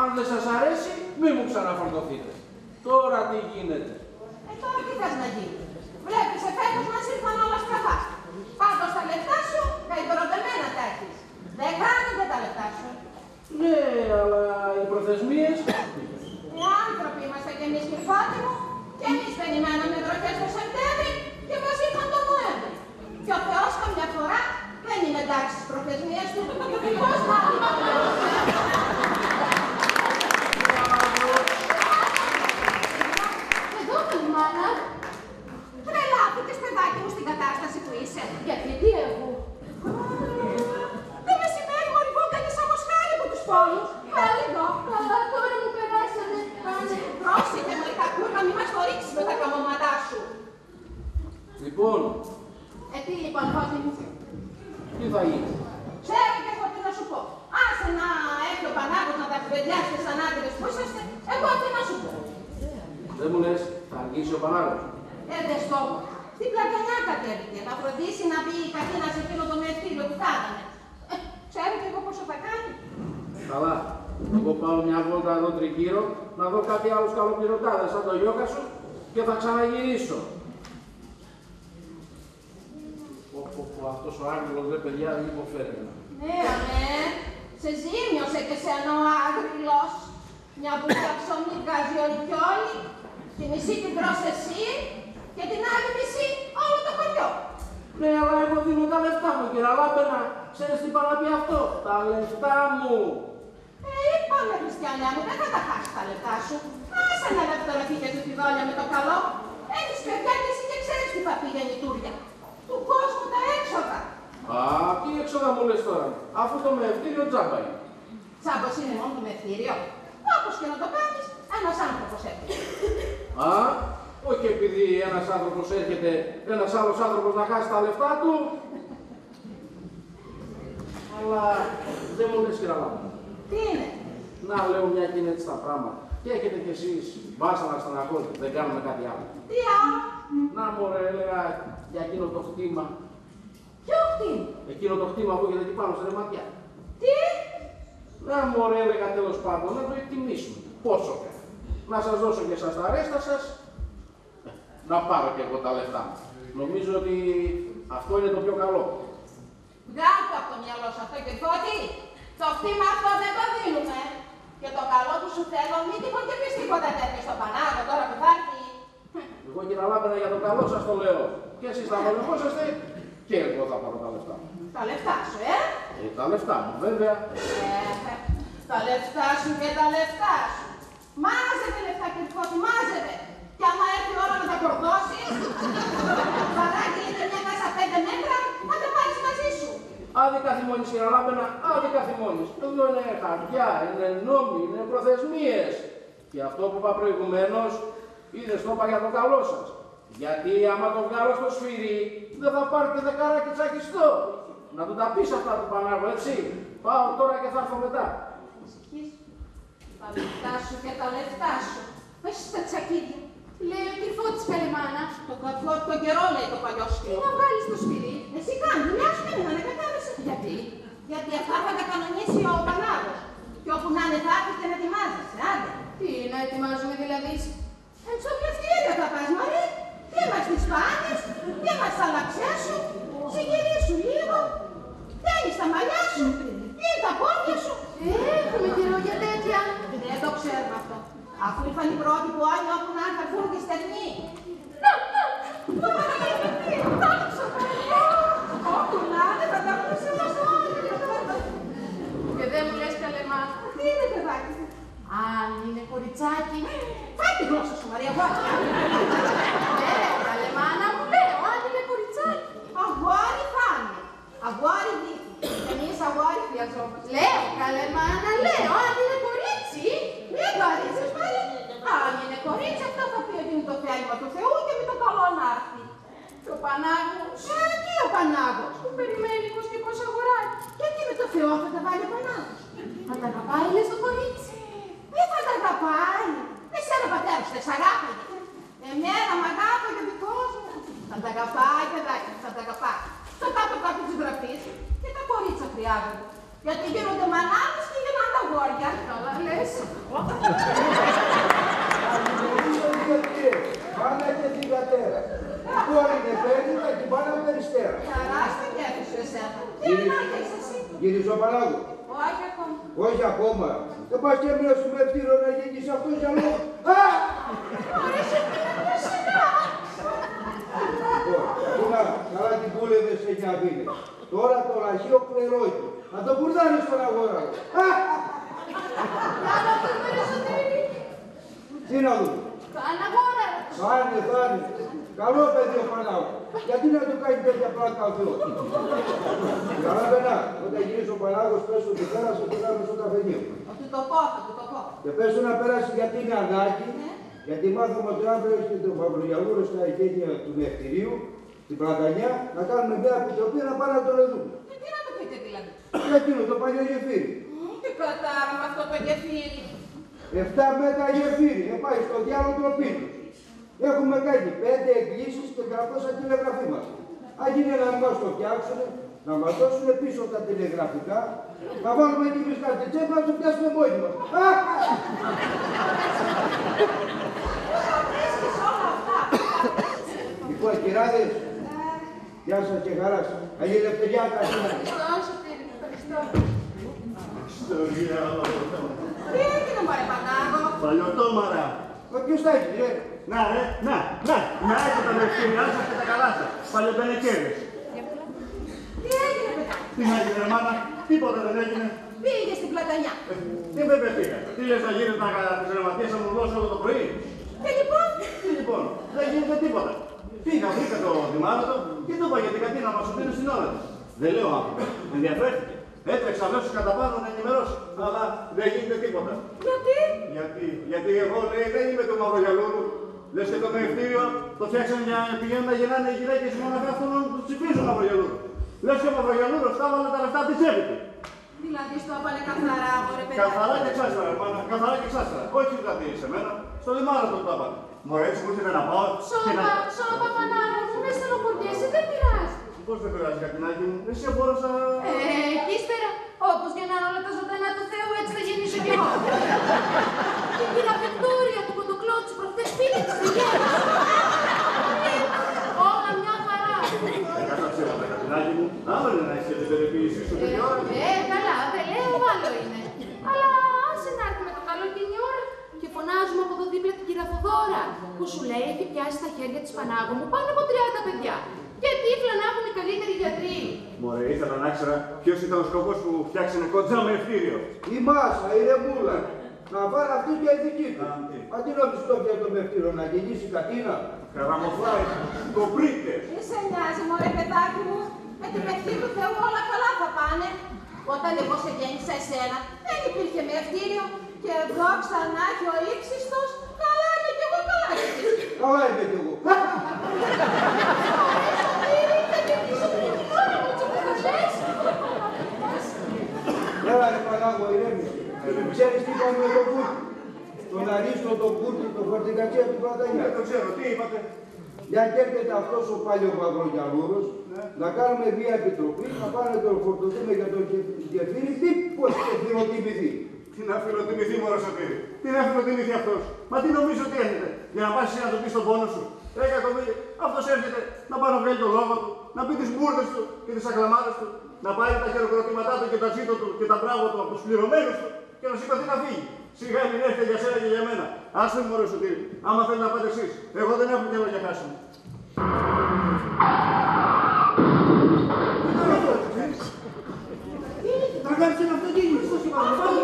Αν δεν σας αρέσει, μη μου ξαναφορτωθείτε. Τώρα τι γίνεται; Ε, τώρα τι θες να γίνει; Βλέπεις εφέτος μας ήρθαν όλα στραφά. Πάντως τα λεφτά σου καημεροδεμένα τα έχεις. Δεν κάνετε τα λεφτά σου. Ναι, αλλά οι προθεσμίες... Οι άνθρωποι είμαστε κι εμείς κρυφάτι μου και εμείς περιμέναμε βροχές το Σεπτέμβρη και μας ήρθαν το Νοέμβρη. Και ο Θεός καμιά φορά δεν είναι εντάξει στις προθεσμίες του. Πώς να Εδώ καλημάνα. Τρελάθηκες παιδάκι μου στην κατάσταση που είσαι. Γιατί τι έχω. Δεν μεσημέρι μου ρηβόταν σαν μοσχάρι από τους πόνους. Πάλι εδώ. Καλά τώρα μου περάσανε. Πάνε. Πρόσεχε μερικά κούρνα, μη μας το ρίξεις με τα καμώματά σου. Λοιπόν, Ε, τι λοιπόν, Φώτη μου. τι θα γίνει. Ξέρω και έχω τι να σου πω. Άσε να έρθει ο Πανάγος να τα κουβεντιάσει σαν άντρες που είσαστε, εγώ τι να σου πω. Δεν μου λες, θα αργήσει ο Πανάγος. Έρθε στο Στην πλατανιά κατέβηκε να φροντίσει να μπει η καθήνα σε εκείνο το μευτήριο που κάνανε. Ε, ξέρω και εγώ πόσο θα κάνει. Καλά. Εγώ πάω μια βόλτα εδώ τριγύρω να δω κάτι άλλους καλοπληρωτάδες σαν το γιόκα σου και θα ξαναγυρίσω. Πω, πω, πω, αυτός ο άγγελος δεν παιδιά δεν υποφέρει. Ναι, αμέ. Σε ζήμιωσε και σε ο άγριλος. Μια μπουκιά ψωμί βγάζει όλη και όλη. Τη μισή την τρως εσύ και την άλλη μισή όλο το χωριό. Ναι, αλλά εγώ δίνω τα λεφτά μου, κύριε Λάμπενα. Ξέρεις τι πάει να πει αυτό; Τα λεφτά μου. Ε, είπαμε, Χριστιανέ μου, δεν θα τα χάσεις τα λεφτά σου. Άσε να λεπτορωθεί και τους τη δόλια με το καλό. Έχεις παιδιά και εσύ και ξέρεις τι θα πήγαινε η τούρια. Του κόσμου τα έξοδα. Α, τι έξοδα μου λες τώρα; Αφού το μευτήριο τζάμπα είναι. Τσάμπος είναι μόνο το μευτήριο. Όπως και να το κάνεις, ένας άνθρωπος έρχεται. Α, όχι επειδή ένας άνθρωπος έρχεται, ένας άλλος άνθρωπος να χάσει τα λεφτά του. Αλλά δεν μου λες κύριε Λάμπενα. Τι είναι; Να λέω μια και είναι έτσι τα πράγματα. Και έχετε κι εσείς μπάσανα στεναχώρια, δεν κάνουμε κάτι άλλο. Τι άλλο; Να μωρέ, έλεγα για εκείνο το χτήμα. Ποιο χτύπημα. Εκείνο το χτήμα που έχετε εκεί πάνω στη ρεματιά. Τι; Να μωρέ, έλεγα τέλος πάντων, να το εκτιμήσουμε. Πόσο κάνει. Να σας δώσω και σας τα ρέστα σας. Ε, Να πάρω και εγώ τα λεφτά μου. Νομίζω ότι αυτό είναι το πιο καλό. Βγάλ' το από το μυαλό σου αυτό και φώτη. Το χτήμα αυτό δεν το δίνουμε. Και το καλό του σου θέλω, μην τυχόν και πεις τίποτα τέτοιο στον Πανάγο τώρα που θα έρθει. Εγώ κύριε Λάμπερα για το καλό σας το λέω. Και εσείς θα πολεμόσαστε και εγώ θα πάρω τα λεφτά μου. Τα λεφτά σου, ε; Ε, τα λεφτά μου, βέβαια. Ε, τα λεφτά σου και τα λεφτά σου. Μάζευε λεφτά και φώτη, μάζευε. Και άμα έρθει η ώρα να τα κορδώσεις, παράγει είναι μια κάσα πέντε μέτρα, να τα πάρεις μαζί σου. Άδικα θυμώνεις κύριε Λάμπερα, άδικα θυμώνεις. Εδώ είναι χαρτιά, είναι νόμοι, είναι προθεσμίες. Και αυτό που είπα προηγουμένως, είδες το είπα για το καλό σας. Γιατί άμα το βγάλω στο σφυρί, δεν θα πάρετε δεκαράκι τσακιστό. Να του τα πεις αυτά του Πανάγου, έτσι. Πάω τώρα και θα έρθω μετά. Ησυχείς. Τα λεφτά σου και τα λεφτά σου. Πες στα τσακίδια. Λέει ο κυρφώτης καλημάνα. Το καθό το καιρό λέει το παλιό Τι σκύλο. να βγάλεις στο σπίτι. Εσύ κάνει δουλειά σου δεν είναι κατάλαβες. Γιατί; Γιατί αυτά θα τα κανονίσει ο Πανάγος. Και όπου να είναι θα έρθεις και να ετοιμάζεσαι. Άντε. Τι να ετοιμάζουμε δηλαδή. Έτσι όποια ευκαιρία θα πας Μαρή. Και μας τις πάνες, και μας τα λαξιά σου. Συγγυρίσου λίγο. Τένεις τα μαλλιά σου. Πλύνει τα πόδια σου. Ε, έχουμε καιρό για τέτοια. Δεν το ξέρουμε αυτό. Αφού ήρθαν οι πρώτοι που όλοι όπου να έρθουν έρθουν και στερνοί. Όπου να είναι θα τα βρουν μας όλοι. Και δεν μου λες καλεμάνα. Τι είναι παιδάκι μου. Αν είναι κοριτσάκι. Φάει τη γλώσσα σου Μαρία Βάτια. Ε, καλεμάνα μου λέω, αν είναι κοριτσάκι. Αγόρι θα είναι. Αγόρι δίθυ. Εμείς αγόρι χρειαζόμαστε. Λέω, καλεμάνα, λέω, αν είναι κορίτσι. Μην βαρύσεις πάλι. Αν είναι κορίτσι αυτό θα πει ότι είναι το θέλημα του Θεού και με το καλό να έρθει. Και ο Πανάγος. Ε, τι ο Πανάγος. Που περιμένει πως και πως αγοράκι. Και τι με το Θεό θα τα βάλει ο Πανάγος. Θα τα αγαπάει, λες το κορίτσι. Δεν θα τα αγαπάει. Εσένα πατέρα σου δεν σ' αγάπαγε. Εμένα μ' αγάπη και δικός μου. Θα τα αγαπάει, παιδάκι, θα τα αγαπά. Στο κάτω-κάτω της γραφής και τα κορίτσια χρειάζονται. Γιατί γίνονται μανάδες και γίνονται τα γόρια. Καλά λες. Πάνε και την κατέρα. Η κόρη είναι πέντε και πάνε με περιστέρα. Χαρά στην κέφι σου εσένα. Τι Κύριε- ανάγκη έχεις εσύ. Γυρίζω παράγω. Όχι ακόμα. Όχι ακόμα. Δεν πας και μείνω με ευτύρο να γίνεις αυτός για λόγο. Α! Ωραία, σε τι να πεις σιγά. Λοιπόν, Ακούνα, καλά την πούλευες έχει αφήνει. Τώρα το λαχείο κλερόγει. Να το πουρδάνεις στον αγορά. Α! Για να το περισσότερη. Τι να δούμε. Κάνα γόρα. Φάνε, φάνε. Καλό παιδί ο Πανάγου. Γιατί να του κάνει τέτοια πράγματα ο Θεός; Καλά πενά. Όταν γυρίσει ο Πανάγος πες ότι πέρασε και πάμε στο καφενείο. Θα του το πω, θα του το πω. Και πες του να περάσει γιατί είναι ανάγκη. Ναι. Γιατί μάθαμε ότι αν έχει τον Παυρογιαλούρο στα εγγένεια του Μευτηρίου, στην Πλατανιά, να κάνουμε μια επιτροπή να πάνε να τον δούμε. Και τι να το πείτε δηλαδή. Για εκείνο το παλιό γεφύρι. Μμ, Τι κατάρα με αυτό το γεφύρι. 7 μέτρα γεφύρι, ε, πάει στο διάλογο τροπίνου. Έχουμε κάνει 5 εκκλήσεις και 300 τηλεγραφήματα. Αν γίνει να μας το φτιάξουν, να μας δώσουν πίσω τα τηλεγραφικά, να βάλουμε εκεί εμείς κάτι τσέπα, να το πιάσουμε μόνοι μας. Α! Πού τα βρίσκεις όλα αυτά. Λοιπόν, κυράδες, γεια σας και χαρά σας. Καλή ελευθεριά, καλή Ευχαριστώ, Σωτήρη. Ευχαριστώ. Στο διάλογο. Τι έγινε μωρέ Πανάγο. Παλιωτόμαρα. Μα ποιος θα έχει, ρε. Να ρε, να, να, να έχετε τα μευτήριά σας και τα καλά σας. Παλιοπενεκέρες. Τι έγινε παιδιά. Τι να έγινε ρε μάνα, τίποτα δεν έγινε. Πήγε στην πλατανιά. Ε, Τι βέβαια πήγα. Τι λες να γίνεται να τις γραμματείες να μου δώσω όλο το πρωί. Και λοιπόν. Τι λοιπόν, δεν γίνεται τίποτα. Πήγα, βρήκα το δημάρχο και του είπα γιατί κάτι να μας οφείλει στην ώρα της. Δεν λέω άνθρωπο, ενδιαφέρθηκε. Έτρεξα αμέσως κατά πάνω να ενημερώσω, αλλά δεν γίνεται τίποτα. Γιατί; Γιατί, γιατί εγώ λέει, δεν είμαι του Μαυρογιαλούρου. Λες και το μευτήριο το φτιάξαν για να πηγαίνουν να γεννάνε οι γυναίκες μόνο αυτόν που ψηφίζουν Μαυρογιαλούρου. Λες και ο Μαυρογιαλούρος τα βάλε τα λεφτά της τσέπη του. Δηλαδή στο έβαλε καθαρά μωρέ παιδιά. Καθαρά και εξάστερα, μάνα, καθαρά και εξάστερα. Όχι δηλαδή σε μένα, στο λιμάρο του το έβαλε. Μωρέ, έτσι μου ήρθε να πάω. και Σώπα, να... σώπα, Πανάγο μου, μες στενοχωριέσαι, δεν πειράζει. Πώς δεν πειράζει, Κατινάκη μου, εσύ μπορούσα... Ε, και ύστερα, όπως γεννάνε όλα τα ζωντανά του Θεού, έτσι θα γεννήσω κι εγώ. Την κυρία Βικτόρια του κοντοκλώτσου προχτές πήγε της Βηγένης. Όλα μια χαρά. Κατά ψέματα, Κατινάκη μου, άλλο είναι να είσαι την περιποίησή σου τέτοια ώρα. Ε, καλά, δεν λέω, άλλο είναι. Αλλά άσε να έρθει με το καλό εκείνη η ώρα και φωνάζουμε από εδώ δίπλα την κυρία Θοδώρα, που σου λέει έχει πιάσει στα χέρια της Πανάγου μου πάνω από 30 παιδιά. Και τύφλα να έχουν οι καλύτεροι γιατροί. Μωρέ, ήθελα να ξέρω ποιος ήταν ο σκοπός που φτιάξανε κοντζά με ευτήριο. Η μάσα, η ρεμούλα. Να πάρει αυτή και η δική του. Α, τι. Αντί να τους το πια το μευτήριο, να γεννήσει κατίνα. Καραμοφλάι, κομπρίτες. Τι σε νοιάζει μωρέ παιδάκι μου; Με την ευχή του Θεού όλα καλά θα πάνε. Όταν εγώ σε γέννησα εσένα, δεν υπήρχε μευτήριο. Και εδώ ξανά και ο ύψιστος, καλά είμαι κι εγώ καλά είμαι. Καλά είμαι κι εγώ. Έλα ρε Πανάγο, ηρέμησε. Ξέρεις τι είπαμε με τον Κούρτη. Τον Αρίστο, τον Κούρτη, τον φορτικατσία του Πλατανιά. Δεν το ξέρω, τι είπατε. Για και έρχεται αυτός ο πάλι ο Παυρογιαλούρος, να κάνουμε μια επιτροπή, να πάνε τον φορτωθούμε για τον γεφύρι, τι πως και φιλοτιμηθεί. Τι να φιλοτιμηθεί μωρό Σωτήρη. Τι να φιλοτιμηθεί αυτός. Μα τι νομίζω ότι έρχεται; Για να πας εσύ να του πεις τον πόνο σου. Ρε Κακομύρη, αυτός έρχεται να πάει να βγάλει τον λόγο του, να πει τις μπουρδες του και τις ακλαμάδες του, να πάει τα χειροκροτήματά του και τα ζήτω του και τα μπράβο του από τους πληρωμένους του και να σηκωθεί να φύγει. Σιγά μην έρθετε για σένα και για μένα. Άσε μου μωρέ Σωτήρη. Άμα θέλει να πάτε εσείς. Εγώ δεν έχω καιρό για χάσιμο. Τραγάρισε ένα αυτοκίνητο, πώς είπαμε, πάμε λίγο. Αυτοκίνητο!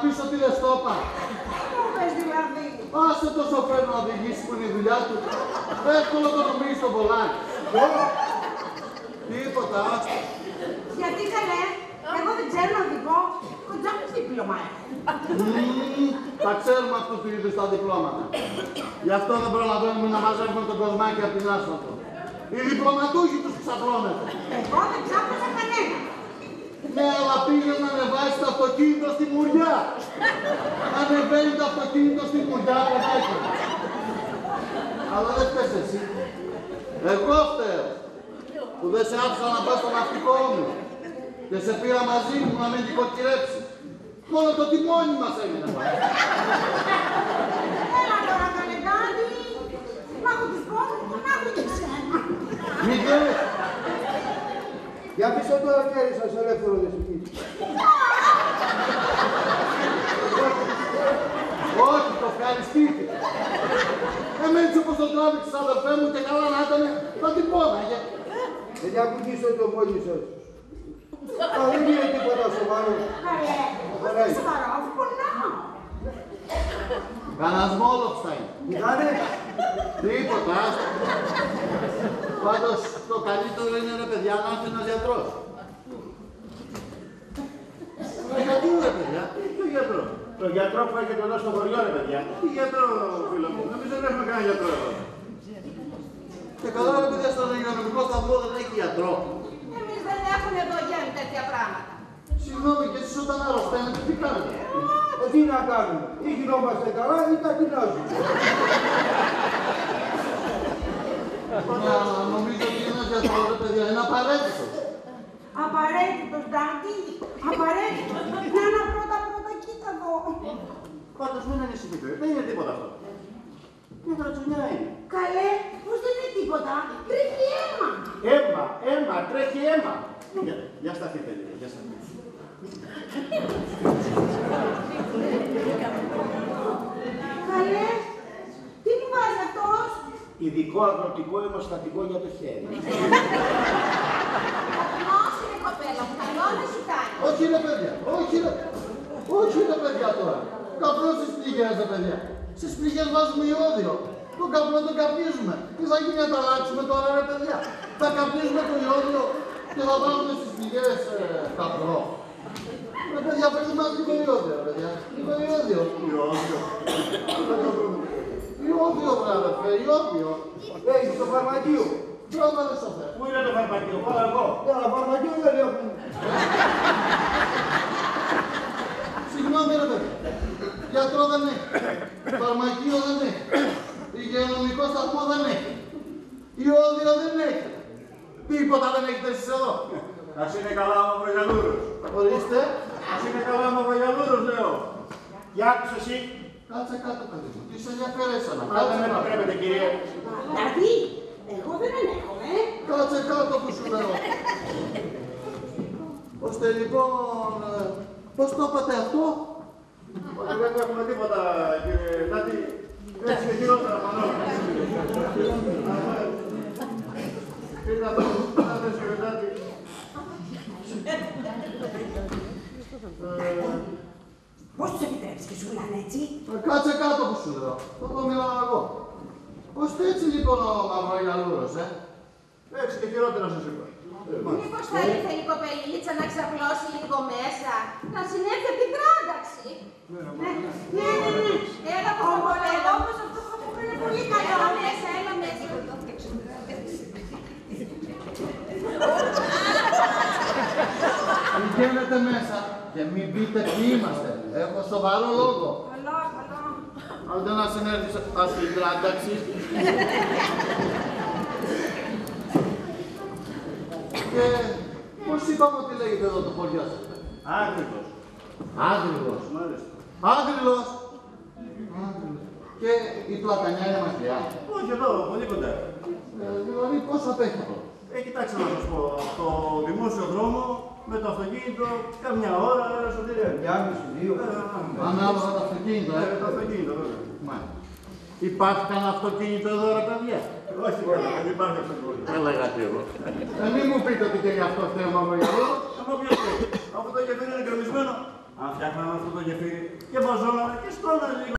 Πεις ότι δεν στο είπα. Πού πες δηλαδή. Άσε το σοφέρ να οδηγήσει που είναι η δουλειά του. Εύκολο το νομίζει στο βολάκι. Τίποτα, άστο. Γιατί καλέ, εγώ δεν ξέρω να οδηγώ. Κοντζά μου δίπλωμα έχω. Μμμ, Τα ξέρουμε αυτού τους είδους τα διπλώματα. Γι' αυτό δεν προλαβαίνουμε να μαζεύουμε τον κοσμάκι από την άσφαλτο. Οι διπλωματούχοι τους ξαπλώνεται. Εγώ δεν ξάπλωσα κανένα. Ναι, αλλά πήγε να ανεβάσει το αυτοκίνητο στη μουριά. Ανεβαίνει το αυτοκίνητο στη μουριά, παιδάκι. Αλλά δεν φταίς εσύ. Εγώ φταίω. Που δεν σε άφησα να πας στο ναυτικό όμιλο. Και σε πήρα μαζί μου να με νοικοκυρέψεις. Μόνο το τιμόνι μας έμεινε πάλι. Έλα τώρα καλεγάντι. Να έχω τις πόδες μου, να έχω και ξένα. Μην κλαις. Για πίσω τώρα χέρι σας ελεύθερο δεσπίτι. Όχι, το ευχαριστείτε. Εμένα έτσι όπως το τράβηξες αδερφέ μου και καλά να ήταν, θα την πόναγε. Παιδιά, κουνήστε το μόνοι σας. Α, δεν είναι τίποτα σοβαρό. Καλέ, όχι Χωράει. σοβαρό, αφού πονάω. Κανένας μόλος θα είναι. Μηχάνε, Τίποτα, άστα. Πάντως το καλύτερο είναι ρε παιδιά να έρθει ένας γιατρός. Ε, γιατί ρε παιδιά, Ποιο γιατρό; Το γιατρό που έχετε εδώ στο χωριό, ρε παιδιά. τι γιατρό φίλο μου. Νομίζω δεν έχουμε κανένα γιατρό εδώ. Και καλά ρε παιδιά στον υγειονομικό σταθμό δεν έχει γιατρό. Εμείς δεν έχουμε εδώ γέννη τέτοια πράγματα. Συγγνώμη και εσείς όταν αρρωσταίνετε τι κάνετε; ε, τι να κάνουμε; Ή γινόμαστε καλά ή τα κοινάζουμε. Να νομίζω ότι ένας γιατρός ρε παιδιά είναι απαραίτητος. Απαραίτητος, Ντάντι. Απαραίτητος. Να να πρώτα πρώτα, κοίτα εδώ. Πάντως μην ανησυχείτε. Δεν είναι τίποτα αυτό. Μια τρατσουνιά είναι; Καλέ, πως δεν είναι τίποτα; Τρέχει αίμα. Αίμα, αίμα, τρέχει αίμα. Για, για σταθείτε λίγο, για σταθείτε. Καλέ, τι μου βάζει αυτός. Ειδικό αγροτικό αιμοστατικό για το χέρι. Αχμός είναι κοπέλα μου, καλό δεν σου κάνει. Όχι ρε παιδιά, όχι ρε. Όχι ρε παιδιά τώρα. Καπνός στις πληγές ρε παιδιά. Στις πληγές βάζουμε ιόδιο. Τον καπνό τον καπνίζουμε. Τι θα γίνει να τα αλλάξουμε τώρα ρε παιδιά; Θα καπνίζουμε το ιόδιο και θα βάλουμε στις πληγές ε, καπνό. Ρε παιδιά, πρέπει μας λίγο ιόδιο ρε παιδιά. Λίγο ιόδιο. Ιόδιο. Θα το βρούμε. Ιόδιο βρε αδερφέ, ιόδιο. Έχει στο φαρμακείο. Τρώμε ρε σοφέ. Πού είναι το φαρμακείο, πάω εγώ. Αλλά φαρμακείο δεν έχουμε. Συγγνώμη ρε παιδί. Γιατρό δεν έχει. Φαρμακείο δεν έχει. Υγειονομικό σταθμό δεν έχει. Ιόδιο δεν έχει. Τίποτα δεν έχετε εσείς εδώ. Ας είναι καλά ο Μαυρογιαλούρος. Ορίστε. Ας είναι καλά ο Μαυρογιαλούρος, λέω. Για άκουσες εσύ. Κάτσε κάτω παιδί μου. Τι σε ενδιαφέρεσαι να Αν κάτσε δεν με κάτω. επιτρέπετε, κύριε. Δηλαδή, εγώ δεν ανέχομαι. Κάτσε κάτω που σου λέω. Ώστε λοιπόν, ε, πώς το είπατε αυτό; Ότι δεν έχουμε τίποτα, κύριε Τάτη. Έτσι και χειρότερα πάνω. Κύριε Τάτη, κύριε Τάτη. Πώς τους επιτρέψεις και σου μιλάνε έτσι; Ε, Κάτσε κάτω που σου λέω. Θα το μιλάω εγώ. Ώστε έτσι λοιπόν ο Μαυρογιαλούρος, ε; Έτσι και χειρότερα σας είπα. Μήπως θα ήθελε η κοπελίτσα να ξαπλώσει λίγο μέσα, να συνέλθει από την τράνταξη. Ναι, ναι, ναι, ναι. Έλα πως το κοπέλο, όπως αυτό που είναι πολύ καλό. Έλα μέσα, έλα μέσα. Πηγαίνετε μέσα και μην πείτε ποιοι είμαστε. Έχω σοβαρό λόγο. Καλό, καλό. Αν δεν να συνέρθεις από την τράνταξη. και πώς είπαμε ότι λέγεται εδώ το χωριό σας; Άκρητος. Άγριλος. Μάλιστα. Άγριλος. Άγριλος. Και η πλατανιά είναι μακριά. Όχι εδώ, πολύ κοντά. Ε, δηλαδή πώς απέχει αυτό; Ε, κοιτάξτε να σας πω, το δημόσιο δρόμο με το αυτοκίνητο καμιά ώρα ε, σωτηρία. Μια μισή, δύο. Ανάλογα το αυτοκίνητο, Ε, ε. το αυτοκίνητο βέβαια. Μάλιστα. Υπάρχει κανένα αυτοκίνητο εδώ ρε παιδιά; Όχι καλά, δεν υπάρχει αυτοκίνητο. Έλεγα και εγώ. Ε, μην μου πείτε ότι και γι' αυτό φταίω Μαυρογιαλούρο. Άμα ποιος θέλει. Αφού το κεφάλι είναι γκρεμισμένο, Αν φτιάχναμε αυτό το γεφύρι και μπαζώναμε και στόλνα λίγο